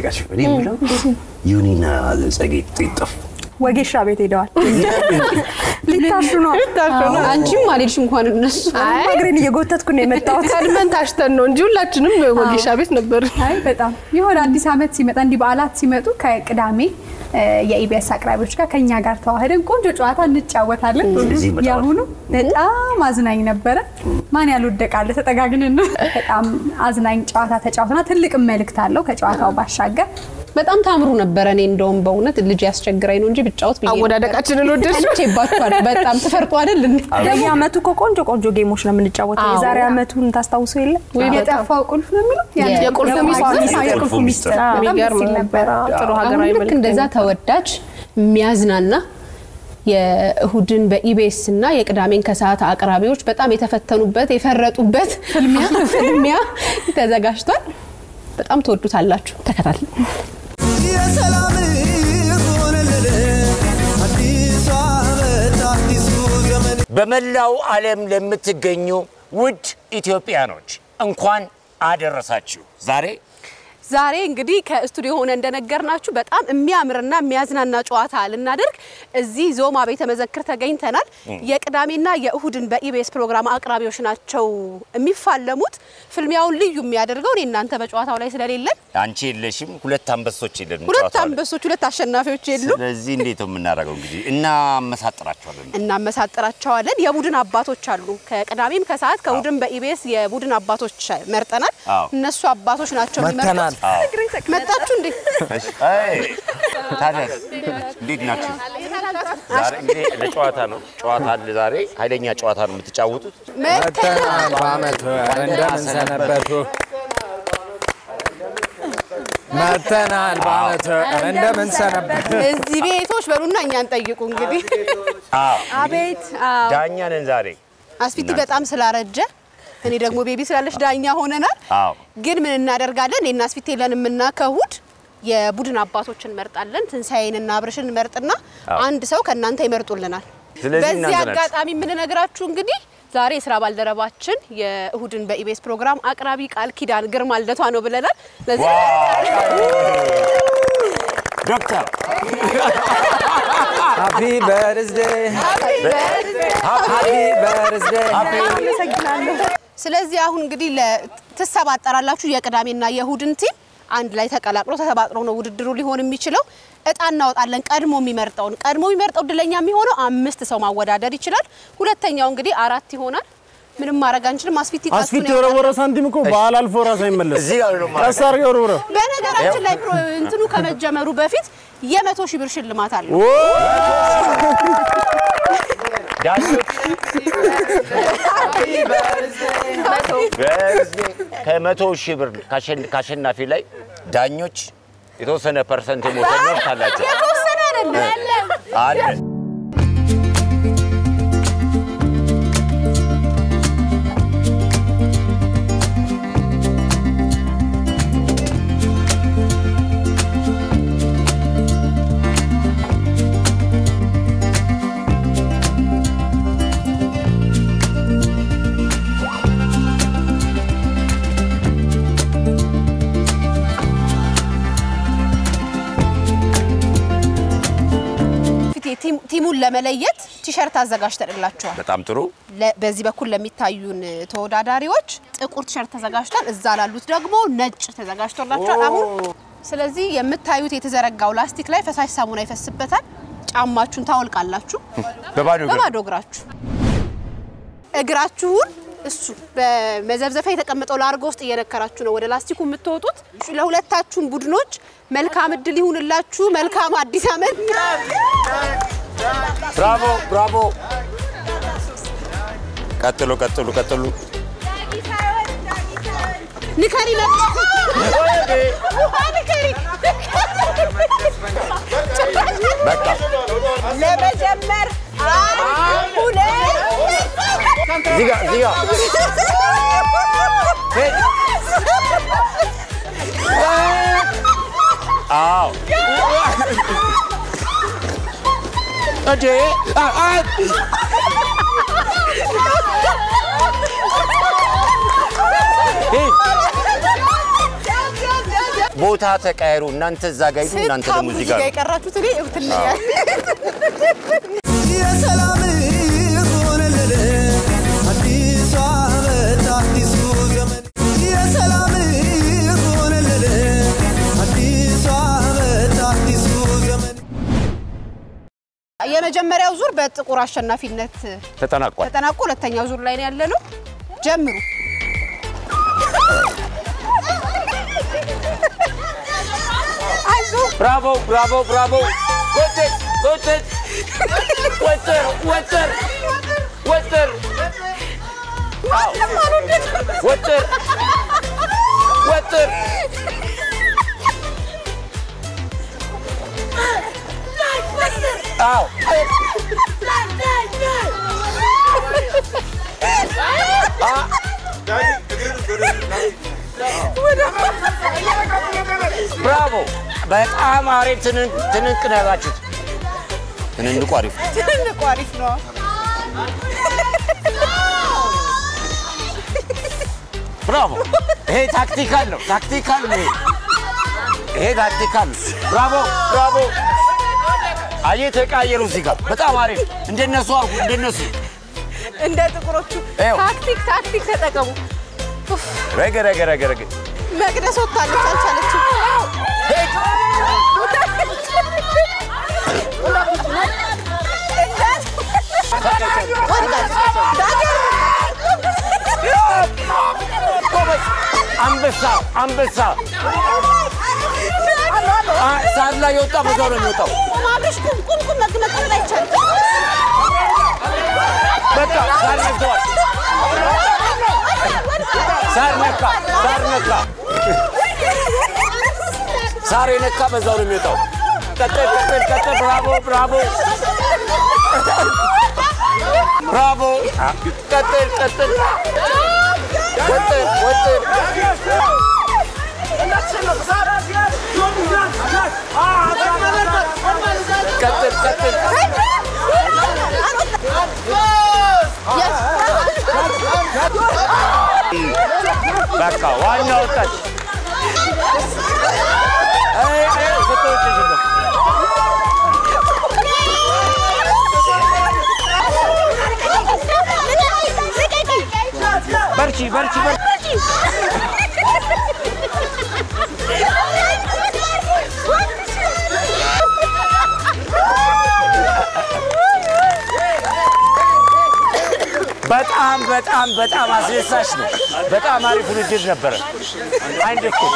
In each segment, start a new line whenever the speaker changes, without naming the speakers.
ልጠይቃችሁ። እኔ የምለው ዩኒና ጸጌ ይጠፉ
ወጌሻ ቤት ሄደዋል። ሊታሹ ነው።
አንቺም አልሄድሽ እንኳን እነሱ
እግሬን እየጎተትኩ ነው የመጣሁት።
ቀድመን ታሽተን ነው እንጂ ሁላችንም ወጌሻ ቤት ነበር።
አይ በጣም የሆነ አዲስ ዓመት ሲመጣ እንዲህ በዓላት ሲመጡ ከቅዳሜ የኢቢኤስ አቅራቢዎች ጋር ከኛ ጋር ተዋህደን ቆንጆ ጨዋታ እንጫወታለን።
ስለዚህ በጣም-
የአሁኑ በጣም አዝናኝ ነበረ። ማን ያልወደቃለ ተጠጋግንን በጣም አዝናኝ ጨዋታ ተጫውተና ትልቅም መልእክት አለው ከጨዋታው ባሻገር
በጣም ታምሩ ነበረ። እኔ እንደውም በእውነት ልጅ ያስቸግራኝ ነው እንጂ ብጫወት
ወደድሽው?
ቀንቼባችኋል። በጣም ትፈርጡ አይደል?
በየአመቱ እኮ ቆንጆ ቆንጆ ጌሞች ነው የምንጫወተው። የዛሬ አመቱን ታስታውሱ የለ
የጠፋው ቁልፍ ነው የሚለው
የቁልፉ ሚስጥር? የሚገርም
ነበረ።
ጥሩ
አሁን
ሀገራዊ
ልክ እንደዛ ተወዳጅ የሚያዝናና የእሁድን በኢቢኤስ እና የቅዳሜን ከሰዓት አቅራቢዎች በጣም የተፈተኑበት የፈረጡበት ፍልሚያ ፍልሚያ ተዘጋጅቷል። በጣም ትወዱታላችሁ። ተከታተል።
በመላው ዓለም ለምትገኙ ውድ ኢትዮጵያኖች እንኳን አደረሳችሁ። ዛሬ
ዛሬ እንግዲህ ከስቱዲዮ ሆነ እንደነገርናችሁ በጣም የሚያምርና የሚያዝናና ጨዋታ ልናደርግ እዚህ ዞማ ቤተ መዘክር ተገኝተናል። የቅዳሜና የእሁድን በኢቢኤስ ፕሮግራም አቅራቢዎች ናቸው የሚፋለሙት። ፍልሚያውን ልዩ የሚያደርገው እኔ እናንተ በጨዋታው ላይ ስለሌለን
አንቺ የለሽም፣ ሁለት አንበሶች የለን
ሁለት አንበሶች፣ ሁለት አሸናፊዎች የሉ
ስለዚህ እንዴት ነው የምናደርገው? እንግዲህ እናመሳጥራቸዋለን።
እናመሳጥራቸዋለን። የቡድን አባቶች አሉ። ከቅዳሜም ከሰዓት ከእሁድም በኢቢኤስ የቡድን አባቶች መርጠናል። እነሱ አባቶች ናቸው የሚመርጡት። መጣችሁ እንዴ?
እሺ፣ አይ፣ ታዲያ እንዴት ናችሁ? ዛሬ እንግዲህ ለጨዋታ ነው። ጨዋታ አለ ዛሬ። ኃይለኛ ጨዋታ ነው የምትጫወቱት።
መተናል በአመቱ እንደምን ሰነበቱ? መተናል በአመቱ እንደምን ሰነበቱ?
እዚህ ቤቶች በሉና እኛን ጠይቁ እንግዲህ። አቤት አዎ።
ዳኛ ነን ዛሬ።
አስፊቲ በጣም ስላረጀ እኔ ደግሞ ቤቢ ስላለች ዳኛ ሆነናል። ግን ምን እናደርጋለን? እኔና አስፊቲ የለንም እና ከእሁድ የቡድን አባቶችን እንመርጣለን። ትንሳኤንና አብርሽን እንመርጥና
አዎ።
አንድ ሰው ከእናንተ ይመርጡልናል።
ስለዚህ
በዚህ አጋጣሚ የምንነግራችሁ እንግዲህ ዛሬ የስራ ባልደረባችን የእሁድን በኢቢኤስ ፕሮግራም አቅራቢ ቃል ኪዳን ግርማ ልደቷ ነው ብለናል። ለዚህ
ዶክተር
happy birthday happy birthday
ስለዚህ አሁን እንግዲህ ለ- ትሰባጠራላችሁ የቅዳሜና የእሁድን team አንድ ላይ ተቀላቅሎ ተሰባጥሮ ነው ውድድሩ ሊሆን የሚችለው። እጣ እናወጣለን። ቀድሞ የሚመርጠውን ቀድሞ የሚመርጠው እድለኛ የሚሆነው አምስት ሰው ማወዳደር ይችላል። ሁለተኛው እንግዲህ አራት ይሆናል። ምንም ማድረግ አንችልም። አስፊት ይጣሱ
አስፊት የወረወረ ሳንቲም እኮ በዓል አልፎ ራሱ አይመለስ። ቀስ አድርገህ ወርውረው።
በነገራችን ላይ ፕሮ- እንትኑ ከመጀመሩ በፊት የመቶ ሺህ ብር ሽልማት
በዚህ ከመቶ ሺህ ብር ካሸናፊው ላይ ዳኞች የተወሰነ percent የመውሰድ መብት አላቸው።
የተወሰነ አይደለም
አለ
ለመለየት ቲሸርት አዘጋጅተንላቸዋል።
በጣም ጥሩ።
በዚህ በኩል ለሚታዩን ተወዳዳሪዎች ጥቁር ቲሸርት ተዘጋጅቷል። እዛ ላሉት ደግሞ ነጭ ተዘጋጅቶላቸዋል። አሁን ስለዚህ የምታዩት የተዘረጋው ላስቲክ ላይ ፈሳሽ ሳሙና ይፈስበታል። ጫማችሁን ታወልቃላችሁ
በባዶ
እግራችሁ እግራችሁን እሱ በመዘብዘፊያ የተቀመጠው ላርጎ ውስጥ እየነከራችሁ ነው ወደ ላስቲኩ የምትወጡት። ለሁለታችሁም ቡድኖች መልካም እድል ይሁንላችሁ። መልካም አዲስ ዓመት።
ብራቮ ብራቮ። ቀጥሉ ቀጥሉ ቀጥሉ።
ንከሪ መጣ ውሃ ንከሪ
በቃ
ለመጀመር አንድ ሁለት
እዚህ ጋር እዚህ ጋር አዎ እንዴ አ- አ- ይህ ቦታ ተቀያይሩ። እናንተ እዛ ጋር ሂዱ፣ እናንተ ደግሞ እዚህ ጋር
የቀራችሁት እኔ እውትልኛል የመጀመሪያው ዙር በጥቁር አሸናፊነት
ተጠናቋል።
ተጠናቆ ሁለተኛው ዙር ላይ ነው ያለ ነው። ጀምሩ።
ብራቮ ብራቮ ብራቮ! ወጥር ወጥር ወጥር! አዎ፣ ወጥር ወጥር! በጣም አሪፍ ትንን- ትንቅንቅ ነው ያላችሁት። ትንቅንቁ አሪፍ ነው።
ትልቁ አሪፍ ነው።
Bravo! ይሄ tactical ነው፣ tactical ነው። ይሄ tactical ነው። bravo bravo! አየህ ተቀያየሩ እዚህ ጋር በጣም አሪፍ። እንደነሱ አርጉ፣ እንደነሱ
እንደ ጥቁሮቹ
ይኸው።
tactic tactic ተጠቀሙ። ኡፍ፣
ረገ ረገ ረገ ረገ
መቅደስ ወጥታለች፣ አልቻለችም።
ሄድ ጎበዝ! አንበሳ አንበሳ አ- ሳር ላይ የወጣ በዛው ነው የሚወጣው።
ማብረሽ ቁም ቁም ቁም መግ- መቀመጥ አይቻልም።
በቃ ሳር ነክተዋል። ሳር ነካ፣ ሳር ነካ፣ ሳር የነካ በዛው ነው የሚወጣው። ቀጥል ቀጥል ቀጥል። ብራቮ ብራቮ ብራቮ። ቀጥል ቀጥል። ወጥር ወጥር። በርቺ በርቺ በጣም በጣም በጣም አስደሳች ነው። በጣም አሪፍ ውድድር ነበረ። አንድ እኩል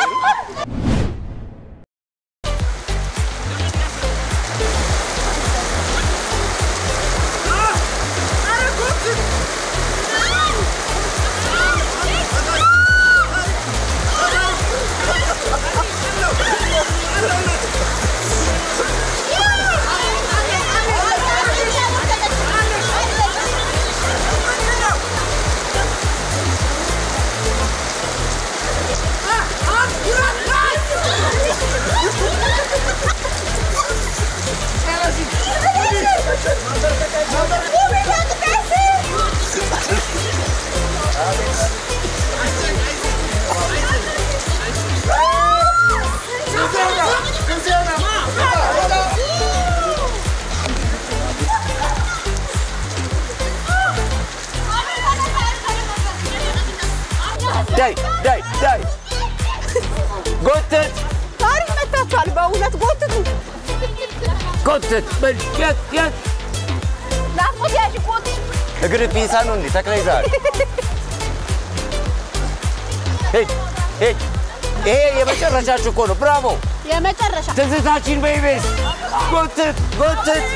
ዳይ ዳይ ዳይ ጎትት
ታሪክ መታችኋል። በእውነት ጎትቱ
ጎትት በል የት የት
ናፍቆት ያዥ ቆት
እግር ፒንሳ ነው እንዴ ተክለ ይዘሃል። ሂድ ሂድ። ይሄ የመጨረሻችሁ እኮ ነው። ብራቮ
የመጨረሻ
ትዝታችን በኢቢኤስ ጎትት ጎትት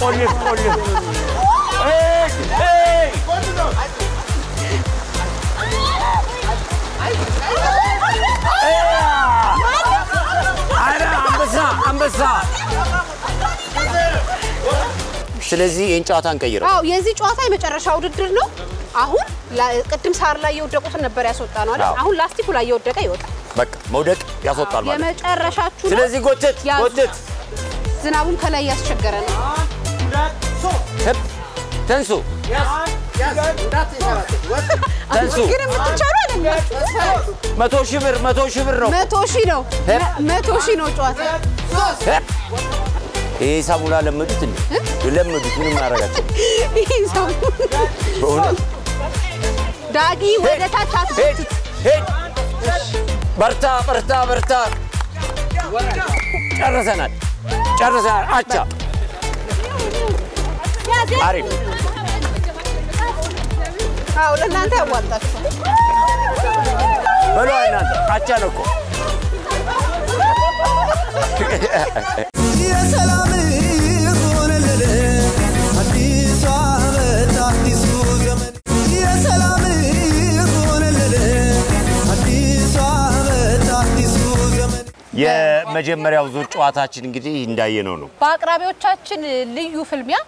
ቆልፍ ቆልፍ አረ አንበሳ አንበሳ። ስለዚህ ይህን ጨዋታ እንቀይረው።
አዎ የዚህ ጨዋታ የመጨረሻ ውድድር ነው። አሁን ቅድም ሳር ላይ የወደቁትን ነበር ያስወጣ ነው አይደል? አሁን ላስቲኩ ላይ የወደቀ ይወጣል።
በቃ መውደቅ ያስወጣል ማለት
የመጨረሻችሁ
ስለዚህ ጎትት ጎትት
ዝናቡን ከላይ እያስቸገረ ነው።
ተንሱ
ግን የምትቻሉ
መቶ ሺህ ብር መቶ ሺህ ብር ነው።
መቶ ሺህ ነው መቶ ሺህ ነው ጨዋታ።
ይሄ ሳሙና ለመዱት እንዴ? ለመዱት ምንም ማድረጋቸው
ይህ ሰው
በእውነት
ዳጊ ወደ ታች
ሄድ በርታ በርታ በርታ። ጨርሰናል ጨርሰናል። አቻ አሪፍ
አዎ ለእናንተ ያዋጣችሁ።
በሉ እናንተ አቻ ነው እኮ
የሰላም አዲሱ ዓመት አዲሱ ዘመን።
የመጀመሪያው ዙር ጨዋታችን እንግዲህ እንዳየነው ነው።
በአቅራቢዎቻችን ልዩ ፍልሚያ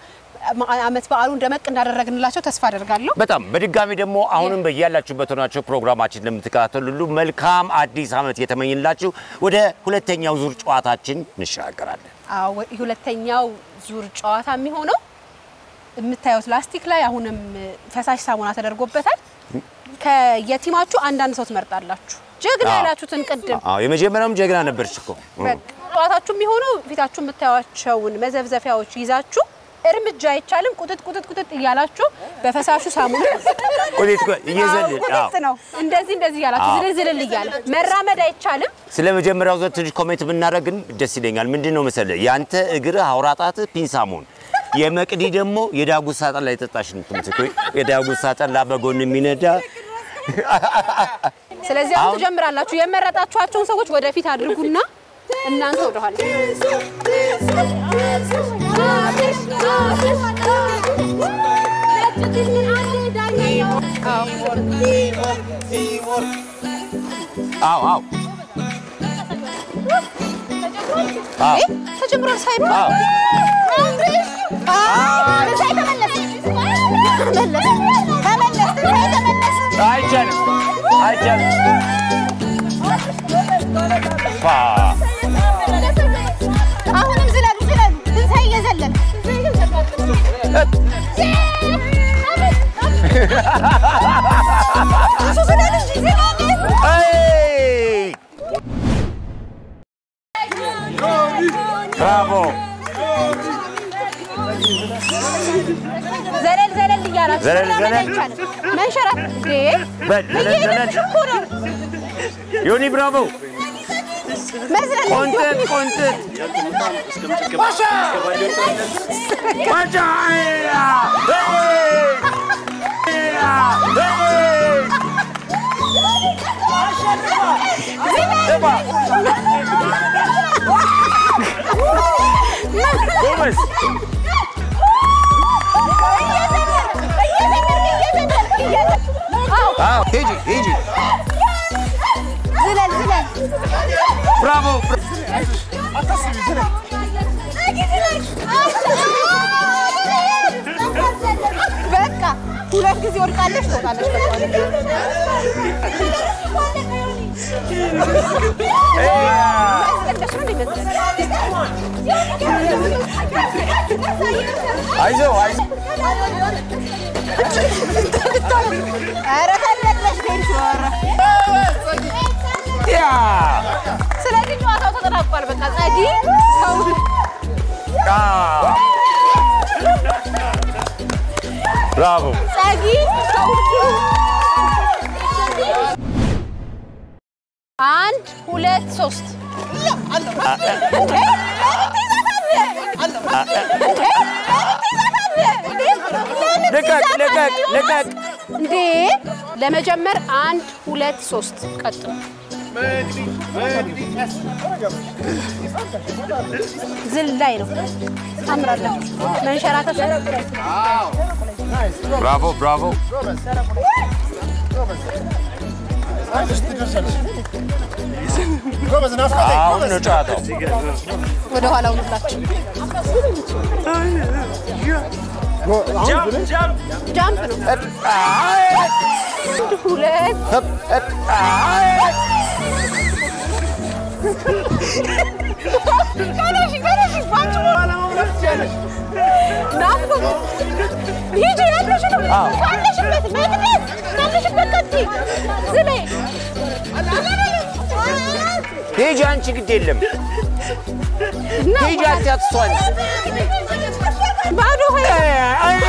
አመት በዓሉን ደመቅ እንዳደረግንላቸው ተስፋ አደርጋለሁ።
በጣም በድጋሚ ደግሞ አሁንም በያላችሁበት ሆናችሁ ፕሮግራማችን ለምትከታተሉ ሁሉ መልካም አዲስ ዓመት የተመኝላችሁ ወደ ሁለተኛው ዙር ጨዋታችን እንሻገራለን።
አዎ ሁለተኛው ዙር ጨዋታ የሚሆነው የምታዩት ላስቲክ ላይ አሁንም ፈሳሽ ሳሙና ተደርጎበታል። ከየቲማችሁ አንዳንድ ሰው ትመርጣላችሁ። ጀግና ያላችሁትን ቅድም
የመጀመሪያውም ጀግና ነበርች እኮ።
በቃ ጨዋታችሁ የሚሆነው ፊታችሁ የምታዩቸውን መዘብዘፊያዎች ይዛችሁ እርምጃ አይቻልም ቁጥጥ ቁጥጥ ቁጥጥ እያላችሁ በፈሳሹ ሳሙና አዎ፣ ቁጥጥ ነው። እንደዚህ እንደዚህ እያላችሁ ዝልል ዝልል እያለ መራመድ አይቻልም።
ስለ መጀመሪያው ዙር ትንሽ comment ብናደርግ ግን ደስ ይለኛል። ምንድን ነው መሰለህ ያንተ እግርህ አውራጣትህ ፒንሳሞን የመቅዲ ደግሞ የዳጉሳ ጠላ የጠጣሽ የምትመስለው። የዳጉሳ ጠላ በጎን የሚነዳ
ስለዚህ አሁን- ትጀምራላችሁ። የመረጣችኋቸውን ሰዎች ወደፊት አድርጉና እናንተ ወደኋላ
አዎ አዎ አዎ
እ? ተጀምሯል ሳይባል
አዎ አይቻልም
برافو كونتنت كونتنت باشا باشا Gómez. Wow, Gigi,
Gigi. ብራቮ
በቃ ሁለት ጊዜ ወድቃለች ትወጣለች። እንደሱ ነው የሚመስለው።
አይዞህ አይዞህ
ኧረ ፈለግለሽ ቤንች ወረ
ያ
ስለዚህ ጨዋታው ተጠናቋል። በቃ ጸዲ
ብራቮ
ሰው አንድ ሁለት ሶስት
ልቀቅ ልቀቅ ልቀቅ
እንዴ ለመጀመር አንድ ሁለት ሶስት ቀጥሉ። ዝላይ ነው። ታምራላችሁ። መንሸራተት
ብራቮ ብራቮ። አሁን ነው ጨዋታው።
ወደ ኋላው ንላችሁ ጃምፕ ነው። karışık karışık bence bu. Ne yapalım? Niye cevap düşünün? Kardeşim benim, benim ben.
Kardeşim ben katil. Zime. Heyecan çıkı değilim.
Heyecan çıkı son. Baru hayır.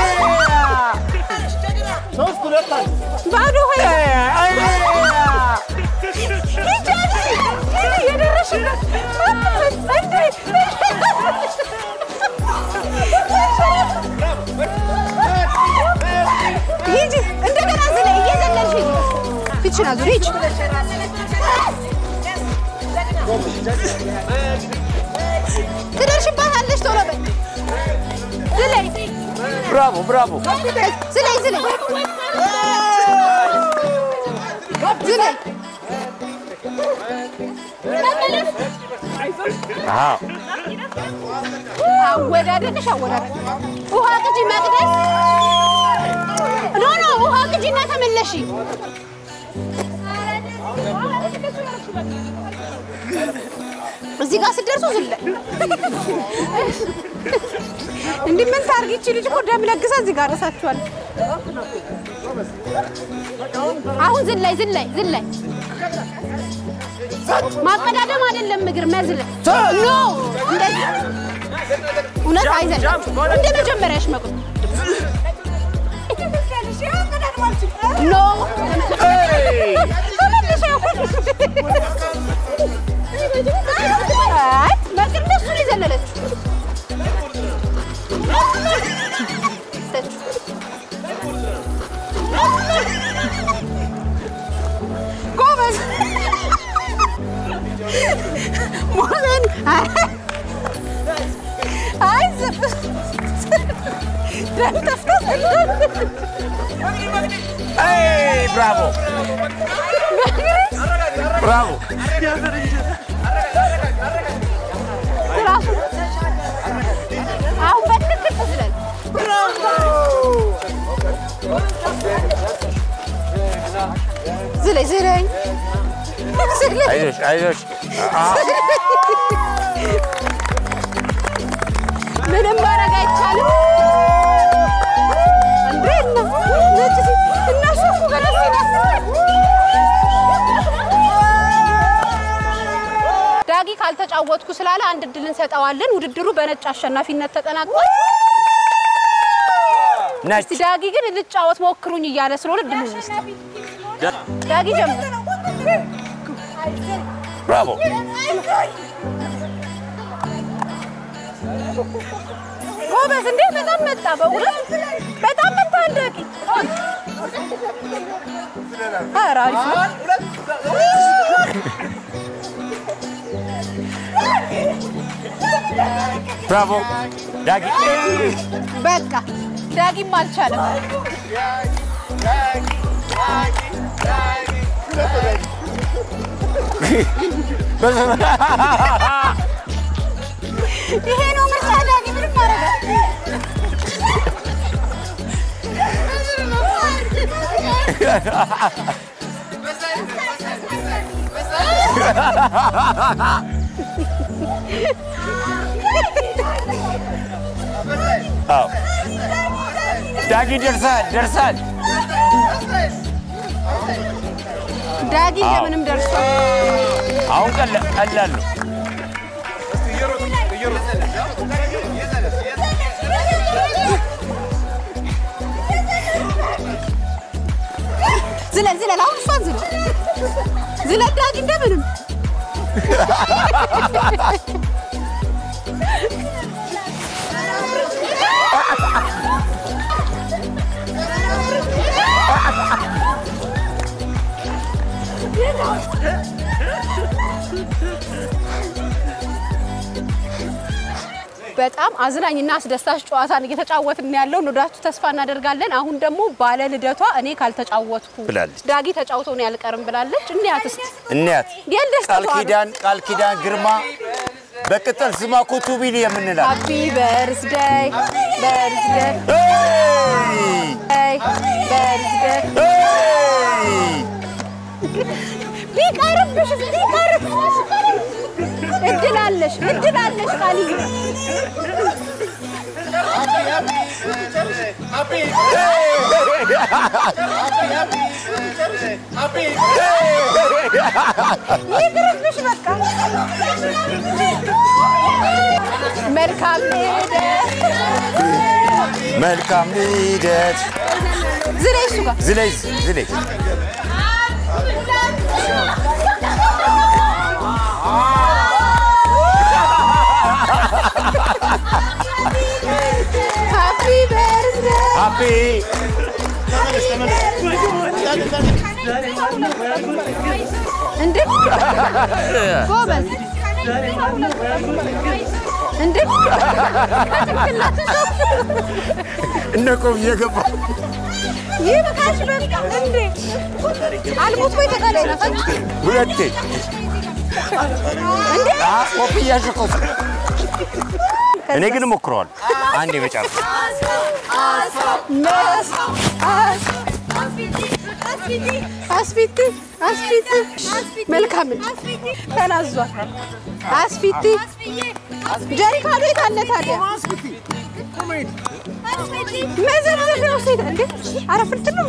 Nasıl kulaklar? Baru hayır. Yiyeceğiz. Önde ben hazırla. Yiyeceğiz eller şey.
Piçin hazır
hiç. Kırır şu
pahalı işte ona ben. Ziley. Bravo, bravo. Ziley, ziley. Ziley. Ziley.
አወዳደቅሽ አወዳደቅ ውሃ ቅጂ መቅደስ? ኖ ኖ ውሃ ቅጂና ተመለሺ። እዚህ ጋር ስትደርሱ ዝለይ እንዲህ ምን ታርጊ? ይቺ ልጅ እኮ ደም ለግሳ እዚህ ጋር ረሳችኋል አሁን ዝላይ ዝላይ ዝላይ ማቀዳደም አይደለም እግር መዝለል። ኖ! እውነት አይዘለም እንደ መጀመሪያሽ መቁም ኖ! በቅርብ እሱን የዘለለችው ሞዘን አይ ደም ተፍቶት
ብራቮ ብራቮ
ራሱ አሁን በትክክል ትስለን ዝለይ ዝለይ ዝለይ
አይዞሽ አይዞሽ
ምንም ማድረግ አይቻልም። ዳጊ ካልተጫወትኩ ስላለ አንድ እድል እንሰጠዋለን። ውድድሩ በነጭ አሸናፊነት ተጠናቋል።
ነጭ
ዳጊ ግን ልጫወት ሞክሩኝ እያለ ስለሆነ እድሉ ውስጥ ዳጊ ጀምር።
ብራቮ
ጎበዝ እንዴ! በጣም መጣ። በእውነት በጣም መጣ። ዳጊ ኧረ አሪፍ ነው።
ብራቮ ዳጊ
በቃ ዳጊም አልቻለም። ይሄ ነው ምርጫ። ዳጊ ምንም ማድረግ
አዎ ዳጊ ደርሳል ደርሳል
ዳጊ እንደምንም ደርሷል።
አሁን ቀላ- ቀላል ነው
ዝለል ዝለል፣ አሁን እሷን ዝለል ዝለል ዳጊ እንደምንም በጣም አዝናኝና አስደሳች ጨዋታን እየተጫወትን ያለው እንወዳችሁ ተስፋ እናደርጋለን። አሁን ደግሞ ባለ ልደቷ እኔ ካልተጫወትኩ
ብላለች።
ዳጊ ተጫውተው እኔ አልቀርም ብላለች። እንያት እስቲ
እንያት ቃል
ነው።
ኪዳን ቃል ኪዳን ግርማ በቅጠል ስማ ኩቱቢል የምንላት
ሃፒ በርዝደይ በርዝደይ! ቢቀርብሽ ቢቀርብሽ እድል አለሽ እድል አለሽ ቃልዬ። ይቅርብሽ በቃ። መልካም ልደት
መልካም ልደት
ዝለይ እሱ ጋር።
ዝለይ ዝለይ
ሃፒ እንዴ ጎበዝ እንዴ
እነ ቆብ እየገባ
ይብቃሽ በቃ እንዴ አልሞት ወይ ተቀላይ ነፈን
ሁለቴ
እንዴ
እኔ ግን እሞክረዋለሁ።
መስ አስ አስፊቲ አስፊቲ መልካም ተናዟል። አስፊቲ ጀሪካኑ የት አለ ታዲያ? መዘፍዘፊያው ሴት እንዴ? አረፍልት ነው።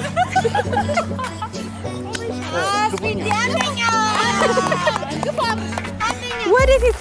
ወደፊት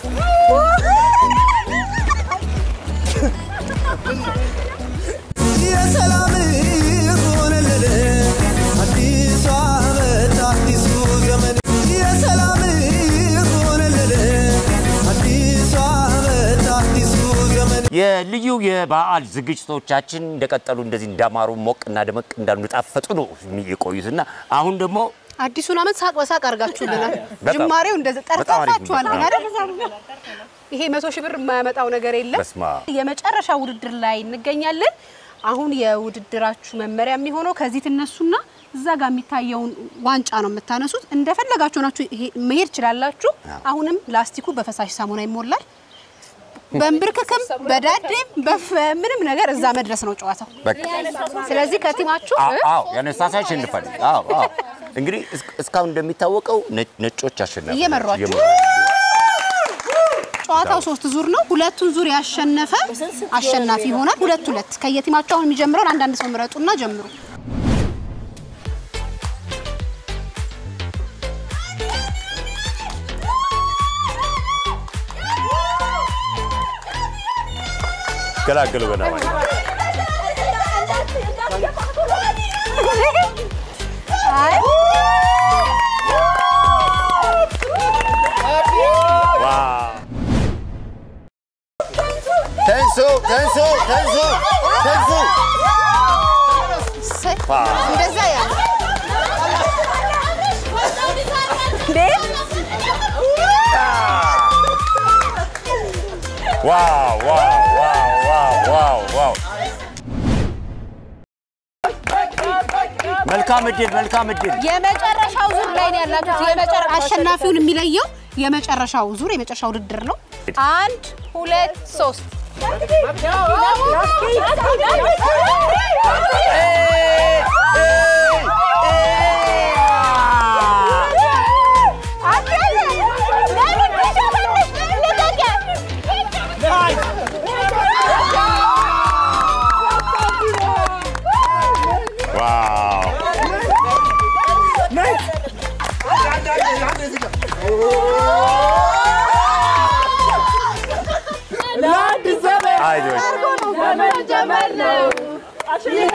የልዩ የበዓል ዝግጅቶቻችን እንደቀጠሉ እንደዚህ እንዳማሩ ሞቅ እና ደመቅ እንዳሉ እንደጣፈጡ ነው የቆዩትና አሁን ደግሞ
አዲሱን ዓመት ሳቅ በሳቅ አድርጋችሁልናል። ጅማሬው
ነው።
አይደል? ይሄ መቶ ሺህ ብር የማያመጣው ነገር የለም። የመጨረሻ ውድድር ላይ እንገኛለን። አሁን የውድድራችሁ መመሪያ የሚሆነው ከዚህ ትነሱና እዛ ጋር የሚታየውን ዋንጫ ነው የምታነሱት። እንደፈለጋችሁ ናችሁ መሄድ ትችላላችሁ። አሁንም ላስቲኩ በፈሳሽ ሳሙና ይሞላል። በእንብርክክም በዳዴም በምንም ነገር እዛ መድረስ ነው ጨዋታው።
በቃ
ስለዚህ ከቲማችሁ
ያነሳሳ ያሸንፋል። አዎ አዎ እንግዲህ እስ- እስካሁን እንደሚታወቀው ነጮች አሸናፊ
እየመሯችሁ ጨዋታው ሶስት ዙር ነው። ሁለቱን ዙር ያሸነፈ አሸናፊ ይሆናል። ሁለት ሁለት ከየቲማቸው አሁን የሚጀምረውን አንዳንድ ሰው ምረጡና ጀምሩ።
ገላገሉ ገና
አይ
ዋው ተንሱ ተንሱ ተንሱ ተንሱ
እሰይ፣
ዋው
እንደዛ ያለ እንዴ
wow wow wow መልካም እድል መልካም እድል
የመጨረሻው ዙር ላይ ነው ያላችሁት። የመጨረ አሸናፊውን የሚለየው የመጨረሻው ዙር የመጨረሻ ውድድር ነው። አንድ ሁለት ሶስት
wow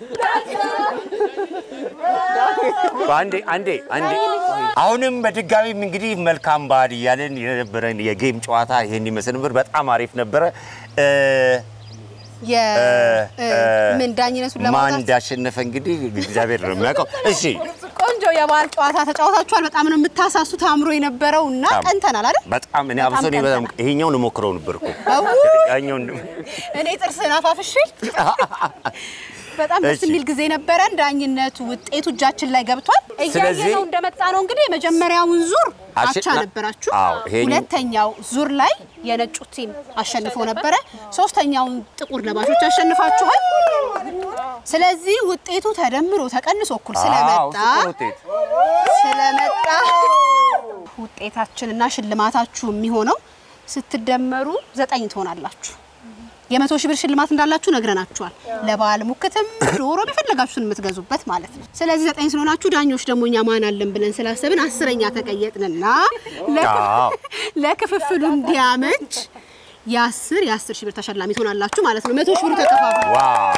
አንዴ አንዴ አንዴ አሁንም በድጋሚም እንግዲህ መልካም በዓል እያለን የነበረን የጌም ጨዋታ ይሄን ይመስል ነበር። በጣም አሪፍ ነበረ። እ፣
የምን ዳኝነቱን
ማን
ለማውጣት
እንዳሸነፈ እንግዲህ እግዚአብሔር ነው የሚያውቀው። እሺ
ቆንጆ የበዓል ጨዋታ ተጫውታችኋል። በጣም ነው የምታሳሱት አእምሮ የነበረው እና ቀንተናል አይደል?
በጣም እኔ አብሶ እኔ በጣም ይሄኛውን እሞክረው ነበር እኮ
አው!
ያኛውን
እኔ ጥርስን አፋፍሼ በጣም ደስ የሚል ጊዜ ነበረን። ዳኝነቱ ውጤቱ እጃችን ላይ ገብቷል።
ስለዚህ-
እያየነው እንደመጣ ነው እንግዲህ የመጀመሪያውን ዙር አቻ ነበራችሁ። ሁለተኛው ዙር ላይ የነጩ ቲም አሸንፎ ነበረ። ሶስተኛውን ጥቁር ለባሾች አሸንፋችኋል። ስለዚህ ውጤቱ ተደምሮ ተቀንሶ እኩል ስለመጣ ስለመጣ ውጤታችንና ሽልማታችሁ የሚሆነው ስትደመሩ ዘጠኝ ትሆናላችሁ። የመቶ ሺህ ብር ሽልማት እንዳላችሁ ነግረናችኋል። ለበዓል ሙክትም ዶሮ የፈለጋችሁትን የምትገዙበት ማለት ነው። ስለዚህ ዘጠኝ ስለሆናችሁ ዳኞች ደግሞ እኛ ማን አለን ብለን ስላሰብን አስረኛ ተቀየጥንና ለክፍፍሉ እንዲያመች የአስር የአስር ሺህ ብር ተሸላሚ ትሆናላችሁ ማለት ነው። መቶ ሺህ ብሩ ተከፋፍሉ።
ዋው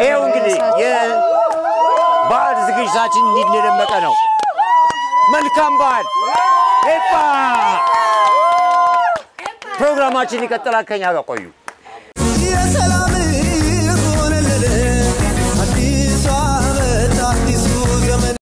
ይኸው እንግዲህ የበዓል ዝግጅታችን እንዲህ እንደደመቀ ነው። መልካም በዓል ኤፓ ፕሮግራማችን ይቀጥላል። ከኛ ጋር ቆዩ።